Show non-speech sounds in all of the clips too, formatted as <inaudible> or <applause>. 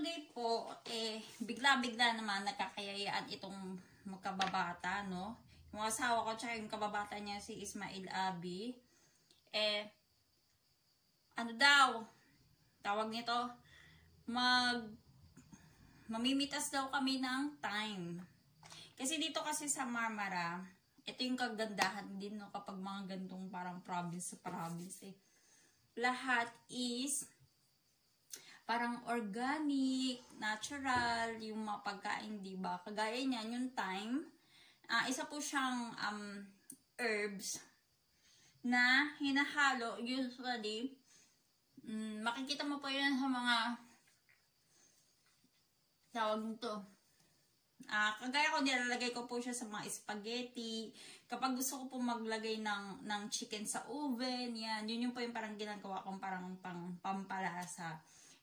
today po, eh, bigla-bigla naman nakakayayaan itong magkababata, no? Yung asawa ko, tsaka yung kababata niya, si Ismail Abi. Eh, ano daw, tawag nito, mag, mamimitas daw kami ng time. Kasi dito kasi sa Marmara, ito yung kagandahan din, no, kapag mga gantong parang province sa province, eh. Lahat is, parang organic, natural, yung mga pagkain, di ba? Kagaya niyan, yung thyme, uh, isa po siyang um, herbs na hinahalo, usually, um, makikita mo po yan sa mga tawag nito. Uh, kagaya ko nilalagay ko po siya sa mga spaghetti. Kapag gusto ko po maglagay ng ng chicken sa oven, yan, yun yung po yung parang ginagawa kong parang pang pampalasa.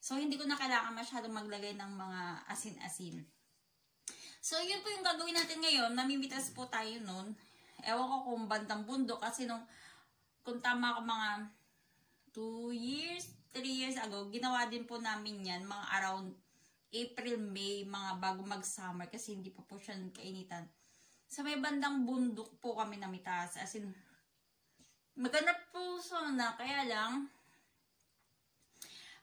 So, hindi ko na kailangan masyadong maglagay ng mga asin-asin. So, yun po yung gagawin natin ngayon. Namimitas po tayo nun. Ewan ko kung bandang bundok kasi nung kung tama ako mga 2 years, 3 years ago, ginawa din po namin yan mga around April, May, mga bago mag-summer kasi hindi pa po siya kainitan. Sa may bandang bundok po kami namitas. As in, maganda po sana, kaya lang,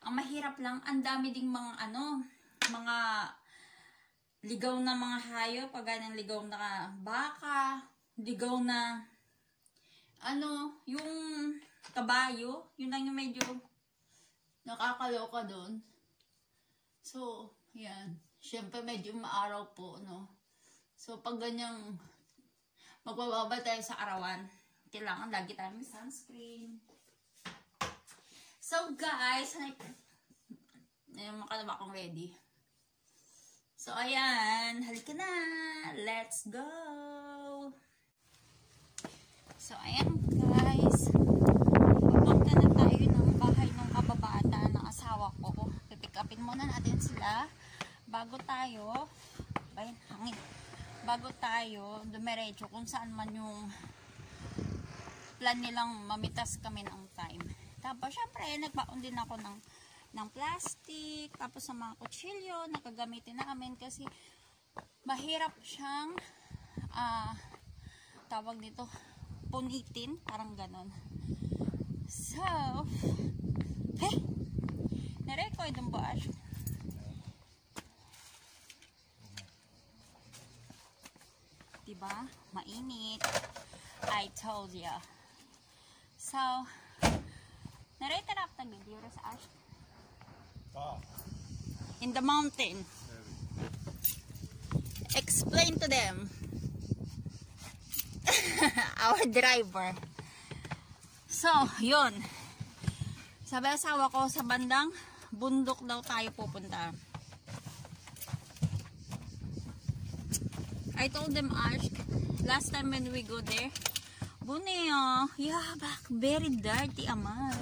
ang mahirap lang, ang dami ding mga ano, mga ligaw na mga hayop, pag ng ligaw na baka, ligaw na ano, yung kabayo, yun lang yung medyo nakakaloka doon. So, yan. Siyempre, medyo maaraw po, no? So, pag ganyang magbababa tayo sa arawan, kailangan lagi tayo may sunscreen. So, guys, ayun, makalaba akong ready. So, ayan. Halika na. Let's go. So, ayan, guys. Papunta na tayo ng bahay ng kababata ng asawa ko. Pipick upin muna natin sila bago tayo ay, hangin. Bago tayo dumiretso kung saan man yung plan nilang mamitas kami ng time. Tapos, syempre, nagbaon din ako ng, ng plastic, tapos sa mga kutsilyo, nakagamitin namin kasi mahirap siyang uh, tawag dito, punitin, parang ganon. So, hey, na-record ang buwash. Diba? Mainit. I told ya. So, Narrator after video sa Ash. Ah. In the mountain. Explain to them. <laughs> Our driver. So, yun. Sabi asawa ko sa bandang bundok daw tayo pupunta. I told them Ash, last time when we go there, Buneo, yeah, back very dirty aman.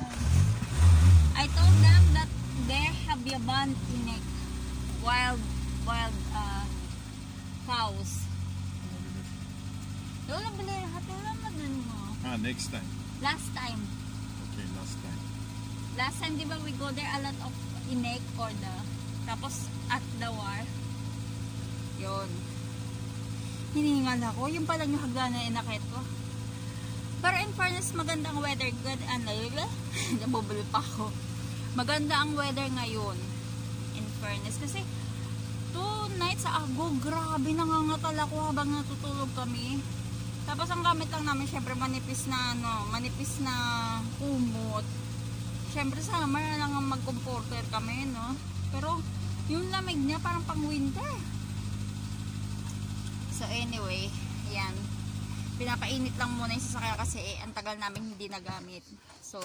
I told them that there have yaban in wild wild uh, cows. Lola bali hatula mo dun mo. Ah, next time. Last time. Okay, last time. Last time, di ba we go there a lot of inek or the tapos at the war. Yun. Hiningal ako. Yung pala yung hagdan na inakit ko. Pero in fairness, magandang weather. Good, ano, <laughs> nabubul pa ako. Maganda ang weather ngayon. In fairness. Kasi, two nights ago, grabe, nangangatal ako habang natutulog kami. Tapos, ang gamit lang namin, syempre, manipis na, ano, manipis na kumot. Syempre, summer lang ang mag-comforter kami, no? Pero, yung lamig niya, parang pang winter. So, anyway, yan pinapainit lang muna yung sasakya kasi eh, ang tagal namin hindi nagamit. So,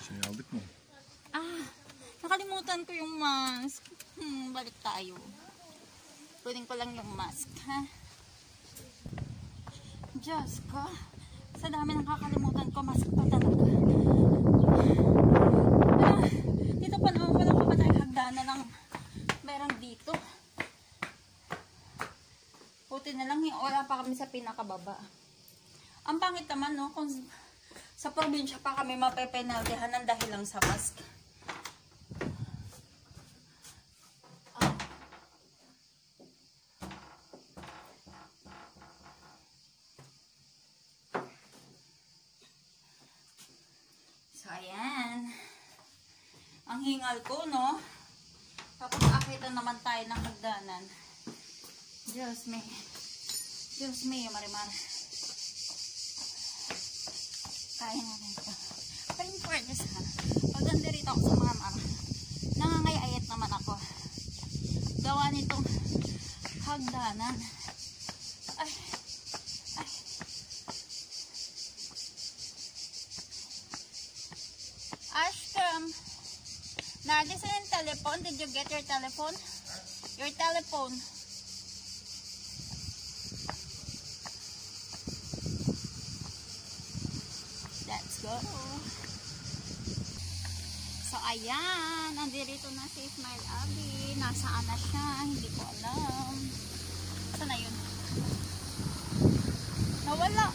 sinabit mo. Ah, nakalimutan ko yung mask. Hmm, balik tayo. Kunin ko lang yung mask, ha? Diyos ko. Sa dami ng kakalimutan ko, mask pa talaga. Ah, dito pa naman, wala pa ba tayo hagdana ng meron dito? Buti na lang, wala pa kami sa pinakababa. Ang pangit naman, no? Kung sa probinsya pa kami mapepenaldihan ng dahil lang sa mask. Ah. So, ayan. Ang hingal ko, no? Tapos akita naman tayo ng hagdanan. Diyos me. Diyos me, marimar. Kaya rin ito. Pero in fairness ha, pag nandito ako sa mama, nangangayayat naman ako. Gawa nitong hagdanan. Ay, ay. Ashcom, nandito yung telephone. Did you get your telephone? Your telephone. Let's go. So, ayan. Nandito na si Ismail Abi. Nasaan na siya? Hindi ko alam. Saan na yun? Nawala.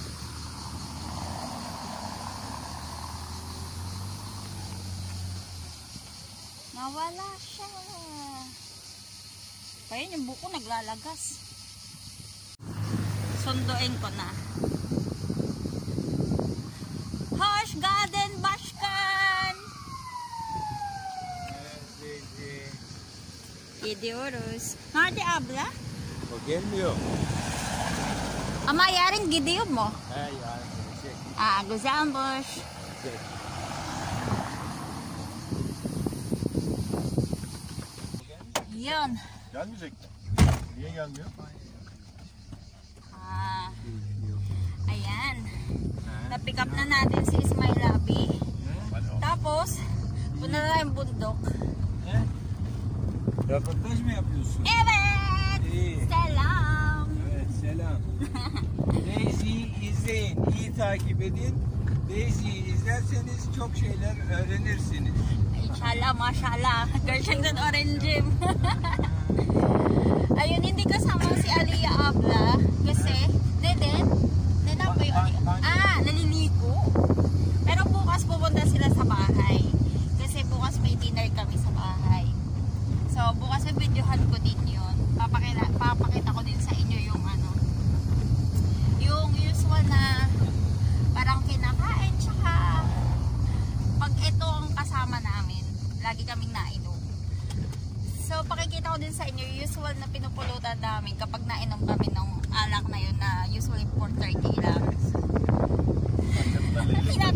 Nawala siya. Kaya yung buko naglalagas. Sunduin ko na. Gidiyoruz. Nerede abla? O gelmiyor. Ama yarın gidiyor mu? He yani şey. Aa, güzelmiş. şey. Yun. Gelmeyecek? Niye gelmiyor? Ah, ayan. Na-pick up na natin si Ismail Abi. Ano? Tapos, punta na yung bundok. Röportaj mı yapıyorsun? Evet! İyi. Selam! Evet selam. <laughs> Daisy'yi izleyin, iyi takip edin. Daisy'yi izlerseniz çok şeyler öğrenirsiniz. Inshallah, mashallah. Gershengdan <laughs> Orange Ayun, hindi kasama si Aliyah Abla. Kasi,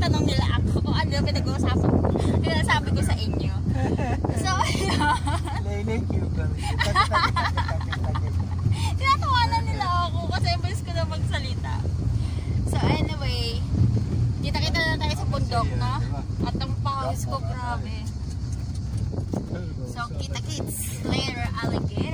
Tinatanong nila ako kung ano yung pinag-uusapan ko. Sinasabi ko sa inyo. <laughs> So. Takı takı takı takı takı. Tinatawanan nila ako kasi imbes ko na magsalita. So anyway, kita-kita na tayo sa bundok, no? At ang pawis ko, grabe. So, kita-kits later, alligator.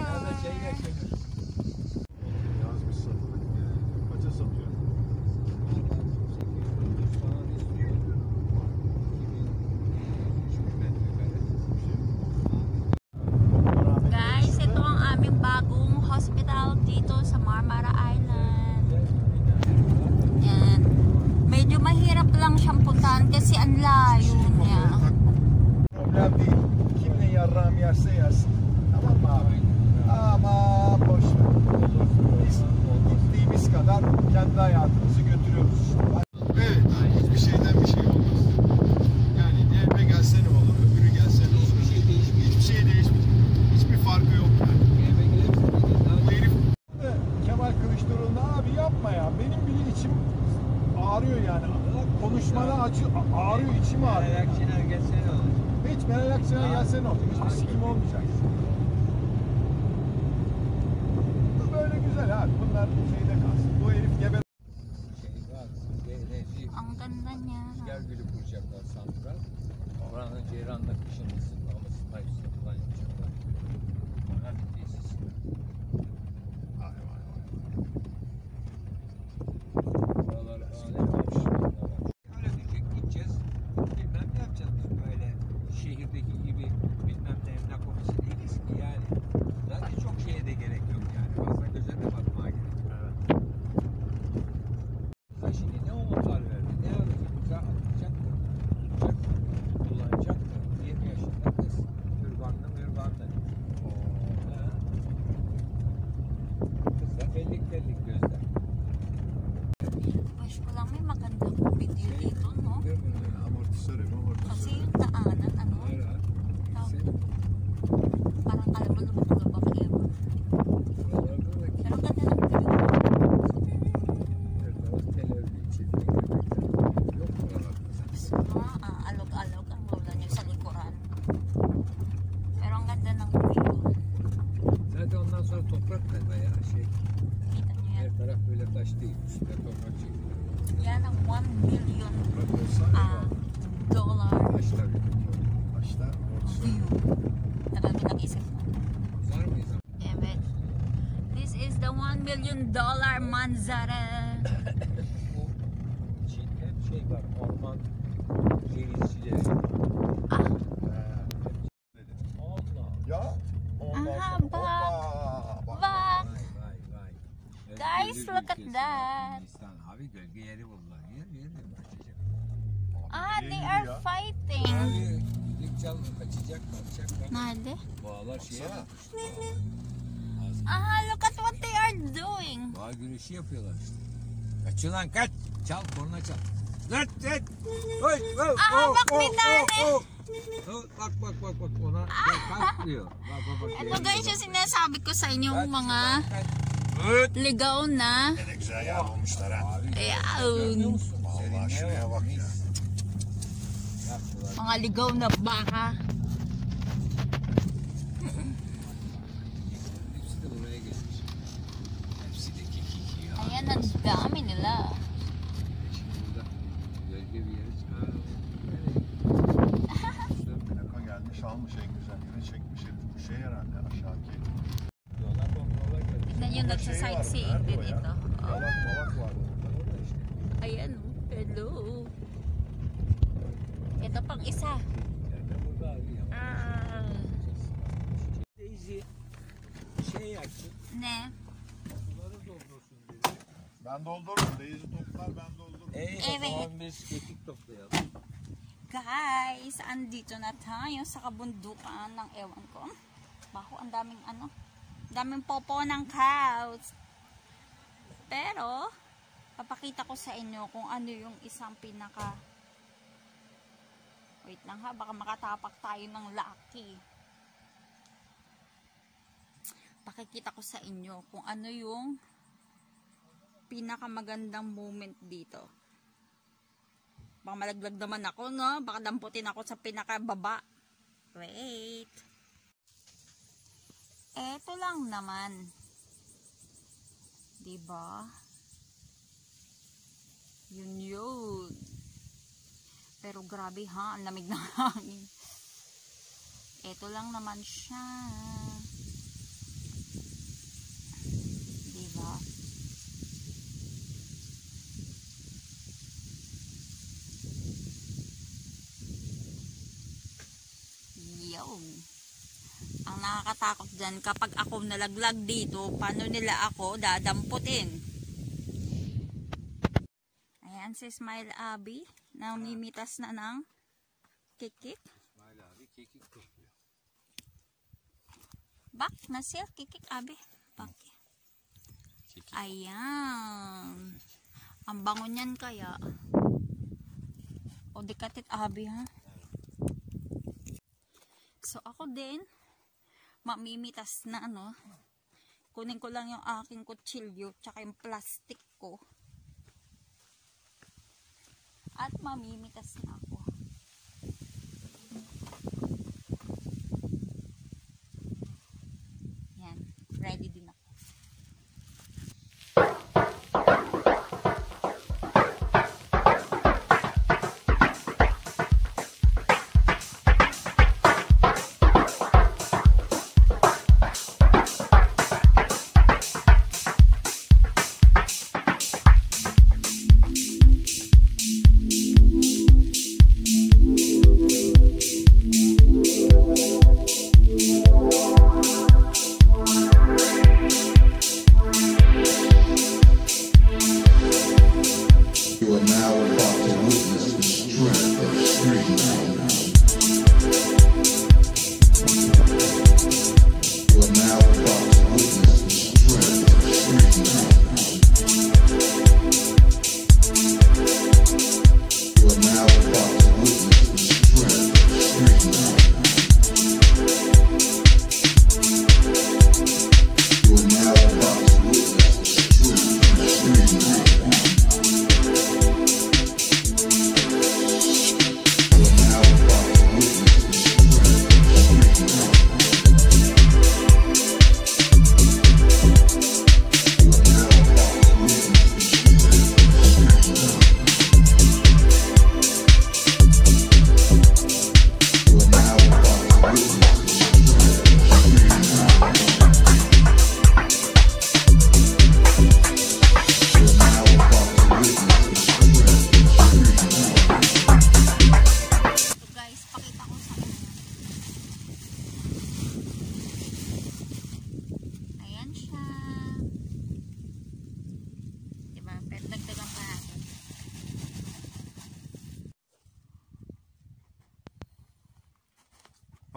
hayatım. Ceyran'da kışın ısınma, dollar Taşlar Başta olsun. view. Tagal mo nag-isip mo. Var mıyız? This is the 1 million dollar manzara. Bu Çin hep şey var. Orman denizcileri. Ah, Allah. Ya. ondan Aha, bak. Bak. bak. Vay vay vay. Guys, Özgürlük look at ülkesi that. Hindistan. Abi gölge yeri buldular. Yer yer mi kaçacak? ah, they are fighting. Abi gidip çal kaçacak kaçacak. Nerede? Bağlar şeye Baksana. bakmış. Ah, look at what they are doing. Bağ güreşi yapıyorlar işte. Kaç ulan kaç. Çal korna çal. Lan lan. Oy, oh, Aha, oh, bak oh, bir tane. oh, oh. Oh, Bak bak bak bak ona gel kalk diyor. Bak bak bak. Ito guys yung sinasabi ko sa inyo Kaç mga. Evet. ligaw na. Ne güzel yer ha. Vallahi şuraya bak ya. Mga ligaw na baka. Ayan, ang dami nila. Gelmiş almış en güzel çekmiş herif. Bu şey herhalde aşağıki. Nagsa-sightseeing vardı, din ito. Balak. Ayan, oh. hello. Ito pang isa. Ah. Daisy şey yapsın. Ne? Suları doldursun dedi. Ben doldururum. Daisy toplar ben doldururum. Evet. Evet. Biz kekik toplayalım. Guys, andito na tayo sa kabundukan ng ewan ko. Baho, ang daming ano, daming popo ng cows. Pero, papakita ko sa inyo kung ano yung isang pinaka wait lang ha, baka makatapak tayo ng lucky. Pakikita ko sa inyo kung ano yung pinakamagandang moment dito. Baka malaglag naman ako, no? Baka damputin ako sa pinakababa. Wait. Eto lang naman. Diba? Yun yun. Pero grabe ha, ang lamig ng <laughs> hangin. Eto lang naman siya. Diba? Yun. Ang nakakatakot dyan, kapag ako nalaglag dito, paano nila ako dadamputin? Ayan si Smile Abby, namimitas na ng kikik. İsmail abi kekik topluyor. Bak, nasil, kikik Abby. Bak. Ayan. Ang bango niyan kaya. O dikatit Abby ha. So ako din, mamimitas na ano, kunin ko lang yung aking kutsilyo tsaka yung plastic ko. At mamimitas na ako.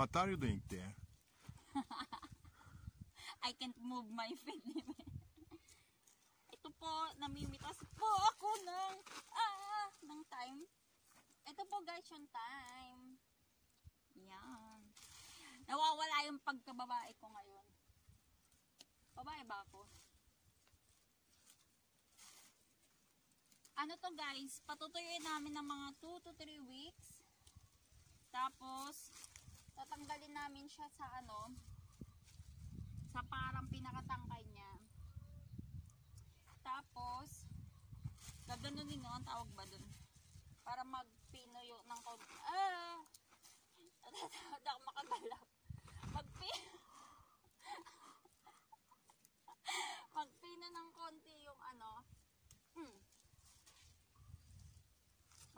What are you doing there? I can't move my feet. <laughs> Ito po, namimitas po ako ng, ah, ng time. Ito po guys yung time. Yan. Nawawala yung pagkababae ko ngayon. Babae ba ako? Ano to guys, patutuyuin namin ng mga 2 to 3 weeks. Tapos, tatanggalin namin siya sa ano, sa parang pinakatangkay niya. Tapos, gaganunin no, ang tawag ba dun? Para magpino yung ng konti. Ah! Natatakot ako makagalaw. Magpino. magpino ng konti yung ano. Hmm.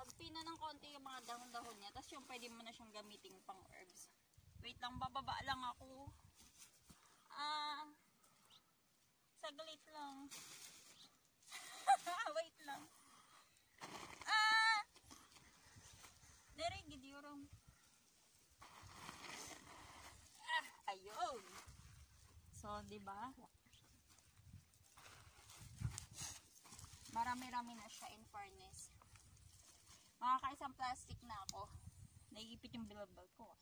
Magpino ng konti yung mga dahon-dahon niya. Tapos yung pwede mo na siyang gamitin pang herbs. Wait lang, bababa lang ako. Ah, saglit lang. <laughs> Wait lang. Ah! Dere, gidiyorong. Ah, ayun. So, di ba? Marami-rami na siya in fairness. Makakaisang plastic na ako. Naiipit yung bilabal ko. ah.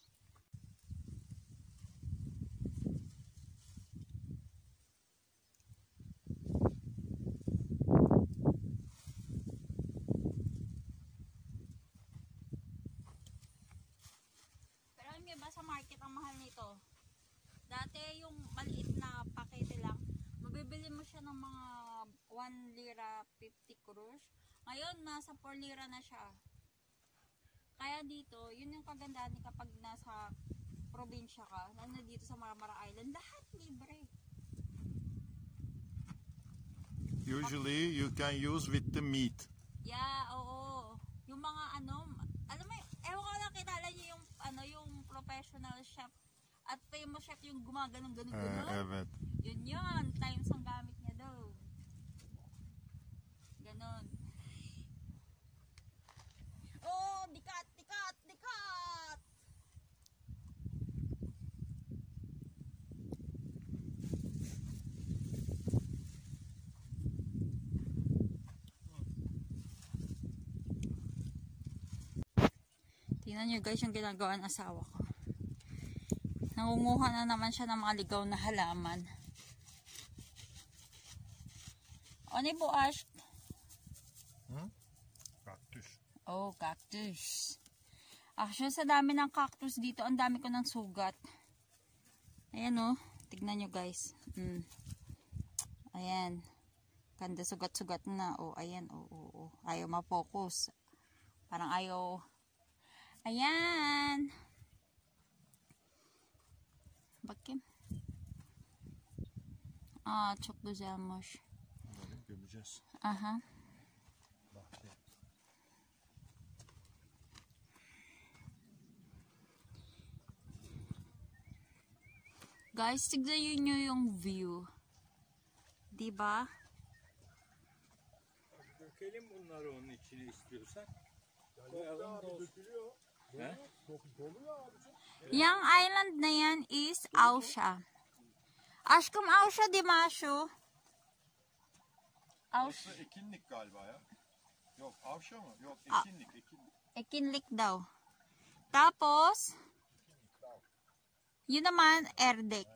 Pero alam niyo ba sa market ang mahal nito? Dati yung maliit na pakete lang, mabibili mo siya ng mga 1 lira 50 kurush. Ngayon, nasa 4 lira na siya. Kaya dito, yun yung kagandahan kapag nasa probinsya ka, lalo na dito sa Maramara Island, lahat libre. Usually you can use with the meat. Yeah, oo. Yung mga ano, alam mo, ewan ko lang kilala niyo yung ano, yung professional chef at famous chef yung gumaganong ganun ganun. evet. Yun yun, times ang gamit niya daw. Ganon. Oh, dikat, dikat, dikat! Tingnan nyo guys yung ginagawa ng asawa ko. Nangunguha na naman siya ng mga ligaw na halaman. Ano po, Ash? Cactus. Oh, cactus. Actually, sa dami ng cactus dito, ang dami ko ng sugat. Ayan oh. Tignan nyo guys. Mm. Ayan. Ganda sugat-sugat na. Oh, ayan. Oh, oh, oh. Ayaw ma-focus. Parang ayaw. Ayan. Bakayım. Aa çok güzelmiş. Bunları gömeceğiz. Aha. Bahçe. Guys, tignan nyo yung view. Diba? Dökelim bunları onun içine istiyorsan. Koyalım da olsun. He? Yung island na yan is Ausha. Aşkım Ausha di mi Aşu? Aus Burası ekinlik galiba ya. Yok avşa mı? Yok ekinlik ekinlik. Ekinlik daw. Tapos, yun naman, Erdek.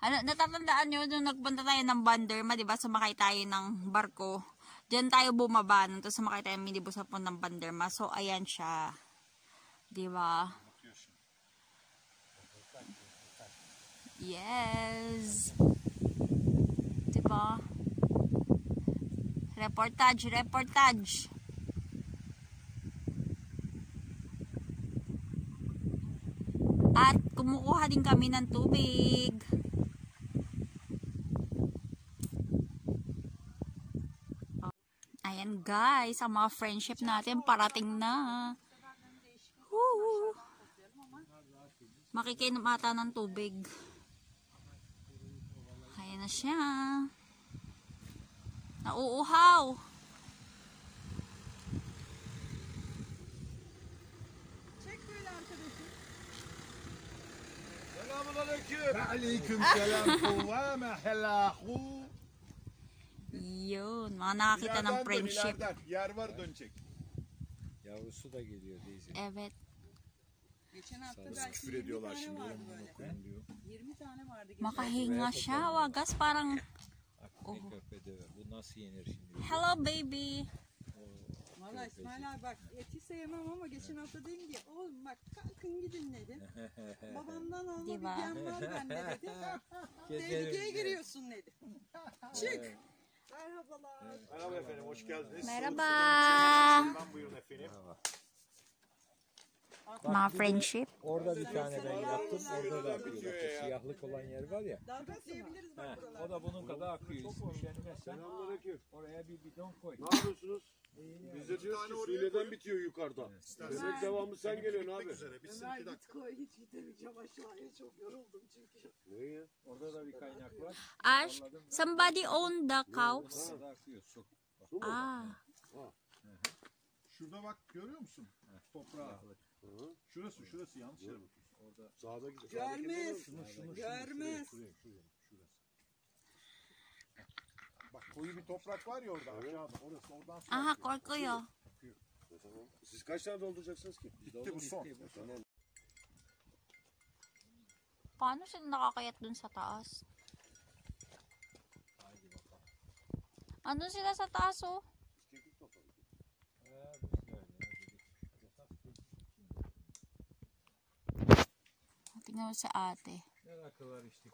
Ano, natatandaan nyo, nung nagpunta tayo ng Banderma, di ba, sumakay tayo ng barko. Diyan tayo bumaba, nung sumakay tayo minibus sa ng Banderma. So, ayan siya. Di ba? Yes. Diba? Reportage, reportage. At kumukuha din kami ng tubig. Ayan guys, ang mga friendship natin parating na. makikinom ata ng tubig. Ayan na siya. Nauuhaw. السلام عليكم وعليكم السلام وما حلا اخو yun mga nakakita ng friendship. Yavrusu da geliyor diyeceğim evet. Geçen hafta belki küfür 20 ediyorlar tane şimdi vardı oğlum böyle. bunu koyun diyor. 20 tane vardı. geçen Makahinga siya, wagas parang, Akbil köpede ver. Bu nasıl yenir şimdi? hello baby. Valla İsmail abi bak eti sevmem ama geçen hafta dedim ki oğlum bak kalkın gidin dedim. <laughs> Babamdan alma bir Diva. var bende dedi. <laughs> Gezelim <laughs> Tehlikeye giriyorsun dedi. Çık. Merhabalar. Merhaba efendim, hoş geldiniz. Merhaba. Ben buyurun efendim. Mga friendship. Orada bir tane ben yaptım. Orada da akıyor. Bak, siyahlık olan yer var ya. Daha besleyebiliriz bak Heh, buralar. o da bunun kadar akıyor. Üşenmezsen oraya bir bidon koy. Ne yapıyorsunuz? Biz de diyoruz ki su neden bitiyor yukarıda? Demek devamlı sen geliyorsun abi. Üzere, bitsin Ömer iki dakika. git koy hiç gidemeyeceğim aşağıya çok yoruldum çünkü. Ne ya? Orada da bir kaynak var. Ash, somebody own the cows. Orada akıyor su. Su mu? Ah, Şurada bak görüyor musun? Toprağı. Şurası, şurası yanlış yere bakıyorsun. Orada. Sağda gidiyor. Görmez. Şunu, şunu, Görmez. Şuraya, şuraya, şurası. Bak koyu bir toprak var ya orada aşağıda. Orası oradan su aha, akıyor. korkuyor. Tamam. Siz kaç tane dolduracaksınız ki? Bitti bu son. Tamam. Paano sila nakakayat dun sa taas? Andun sila sa taas, oh. Sa ate. Ne rakı var içtik.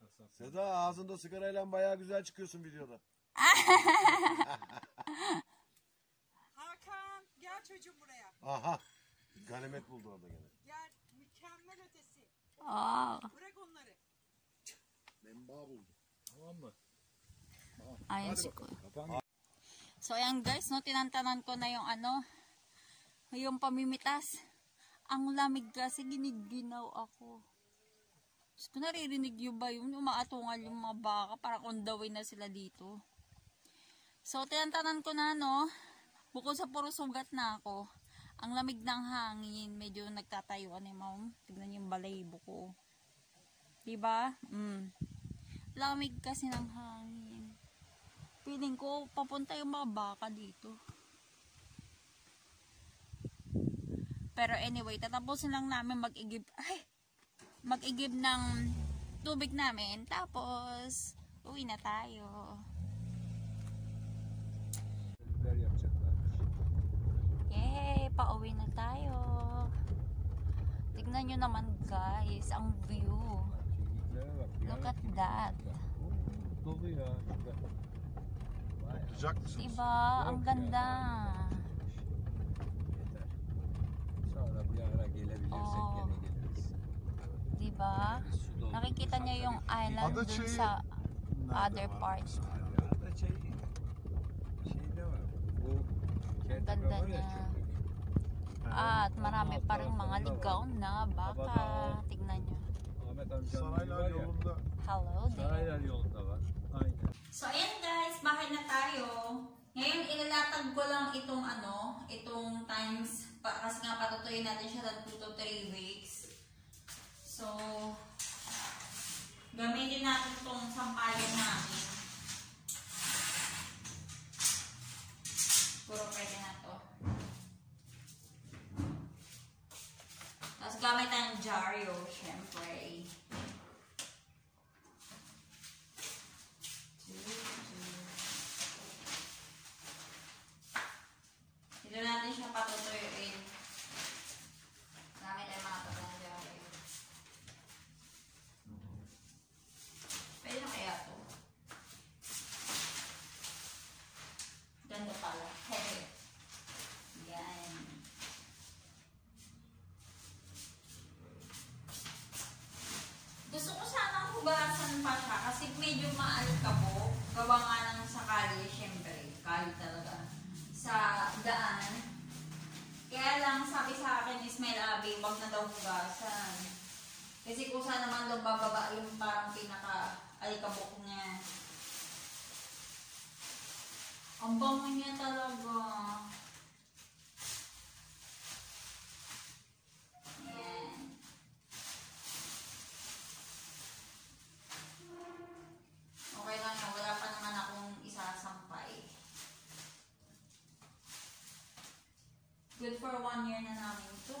Kasap. Seda ağzında sigarayla bayağı güzel çıkıyorsun videoda. <laughs> Hakan gel çocuğum buraya. Aha. Ganimet buldu orada gene. Gel mükemmel ötesi. Oh, Bırak onları. Memba buldu. Tamam mı? ayun si Kuya. Kapan. So, ayan guys, no, tinantanan ko na yung ano, yung pamimitas. Ang lamig kasi giniginaw ako. Ko, naririnig yun ba yun? Umaatungal yung mga baka, parang on na sila dito. So, tinantanan ko na, no, bukod sa puro sugat na ako, ang lamig ng hangin, medyo nagtatayuan eh, ma'am. Tignan niyo yung balaybo ko. Diba? Mm. Lamig kasi ng hangin. Feeling ko, papunta yung mga baka dito. Pero anyway, tatapusin lang namin mag-igib, ay, mag-igib ng tubig namin. Tapos, uwi na tayo. Yay! Pauwi na tayo. Tignan nyo naman guys, ang view. Look at that. Mısın? Diba? Ang ganda. Sonra bir ara gelebilirsek Oo. gene geliriz. Diba? Su doldu. Nakikita nyo yung island dun şey- sa other part. Ada şey şeyde var. Bu Ganda niya. büyük. At marami pa rin mga ligaw na baka. Tignan nyo. Ahmet amcanın evi Saraylar var ya. yolunda. Hello there. Saraylar yolunda var. Aynen. So, ayan guys, bahay na tayo. Ngayon, ilalatag ko lang itong ano, itong times, pa, kasi nga patutuyin natin siya ng 2 to 3 weeks. So, gamitin natin itong sampayan namin. Puro pwede na to. Tapos gamit ang Jario, syempre. Dito natin siya patutuyuin. Good for one year na namin ito.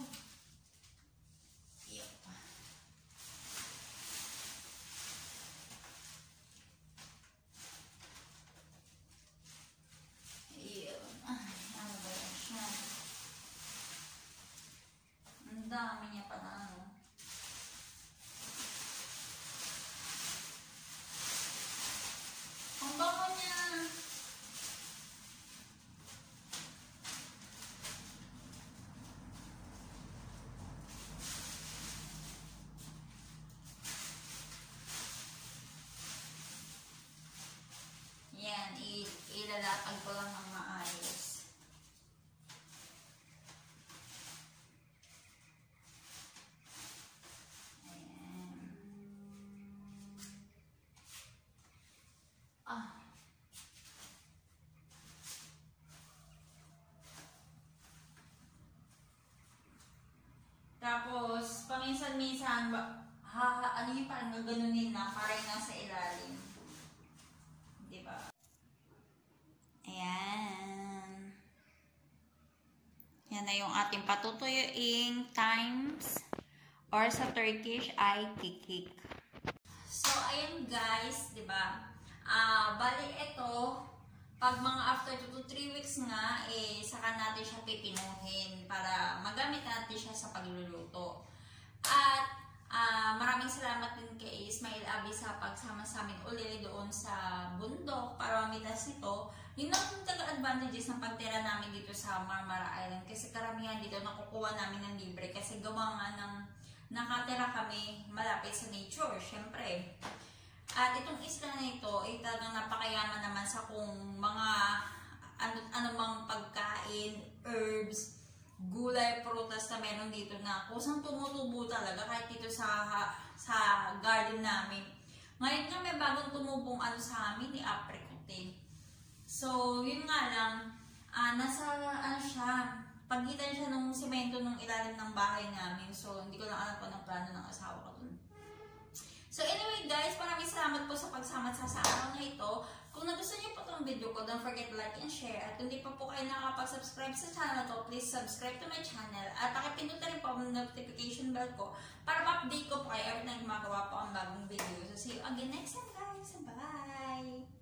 Ba- ha, ano yung parang gaganunin na, parang nasa ilalim. Di ba? Ayan. Yan na yung ating patutuyuing times or sa Turkish ay kikik. So, ayun guys, di ba? Ah, bali ito, pag mga after 2 to 3 weeks nga, eh, saka natin siya pipinuhin para magamit natin siya sa pagluluto. At ah, maraming salamat din kay Ismail Abi sa pagsama sa amin uli doon sa bundok para mamitas ito. Yun ang taga-advantages ng pagtira namin dito sa Marmara Island kasi karamihan dito nakukuha namin ng libre kasi gawa nga ng nakatira kami malapit sa nature, syempre. At itong isla na ito ay talagang napakayaman naman sa kung mga ano, anumang pagkain, herbs, gulay, prutas na meron dito na kusang tumutubo talaga kahit dito sa sa garden namin. Ngayon nga may bagong tumubong ano sa amin ni apricot eh. So, yun nga lang, ah, nasa ano siya, pagitan siya ng semento ng ilalim ng bahay namin. So, hindi ko lang alam kung anong plano ng asawa ko dun. So anyway guys, maraming salamat po sa pagsama sa sa araw na ito. Kung nagustuhan niyo po itong video ko, don't forget to like and share. At kung di pa po kayo nakakapag-subscribe sa channel ko, please subscribe to my channel. At pakipindot na rin po ang notification bell ko para ma-update ko po kayo every time gumagawa po ang bagong video. So see you again next time guys. Bye!